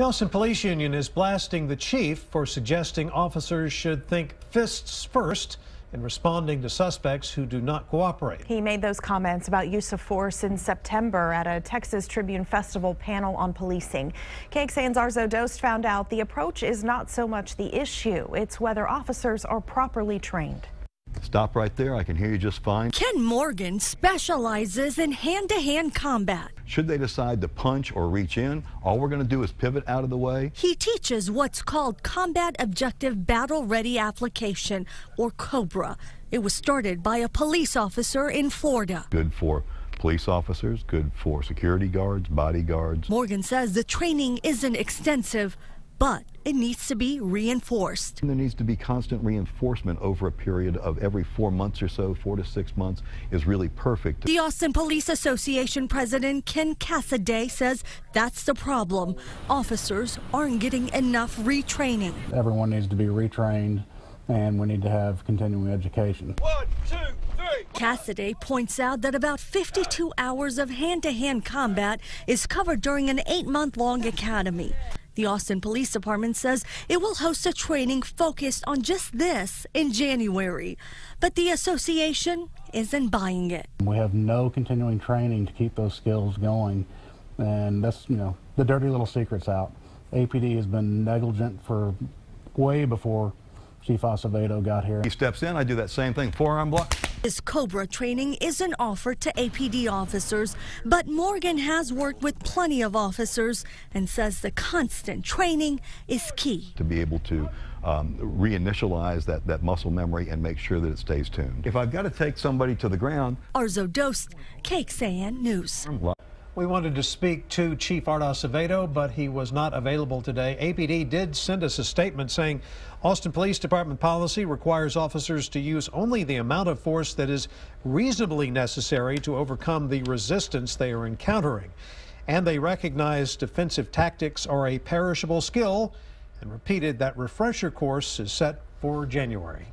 The Austin Police Union is blasting the chief for suggesting officers should think fists first in responding to suspects who do not cooperate. He made those comments about use of force in September at a Texas Tribune Festival panel on policing. KXAN's Arezow Doost found out the approach is not so much the issue, it's whether officers are properly trained. Stop right there. I can hear you just fine. Ken Morgan specializes in hand-to-hand combat. Should they decide to punch or reach in, all we're going to do is pivot out of the way. He teaches what's called Combat Objective Battle Ready Application, or COBRA. It was started by a police officer in Florida. Good for police officers, good for security guards, bodyguards. Morgan says the training isn't extensive, but it needs to be reinforced. There needs to be constant reinforcement over a period of every four months or so, four to six months is really perfect. The Austin Police Association president Ken Casaday says that's the problem. Officers aren't getting enough retraining. Everyone needs to be retrained and we need to have continuing education. One, two, three. Casaday points out that about 52 hours of hand to hand combat is covered during an eight month long academy. The Austin Police Department says it will host a training focused on just this in January. But the association isn't buying it. We have no continuing training to keep those skills going. And that's, you know, the dirty little secret's out. APD has been negligent for way before Chief Acevedo got here. He steps in, I do that same thing, forearm block. This COBRA training isn't offered to APD officers, but Morgan has worked with plenty of officers and says the constant training is key. To be able to um, reinitialize that, that muscle memory and make sure that it stays tuned. If I've got to take somebody to the ground. Arezow Doost, KXAN News. We wanted to speak to Chief Art Acevedo, but he was not available today. APD did send us a statement saying Austin Police Department policy requires officers to use only the amount of force that is reasonably necessary to overcome the resistance they are encountering. And they recognize defensive tactics are a perishable skill and repeated that refresher course is set for January.